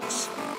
dogs.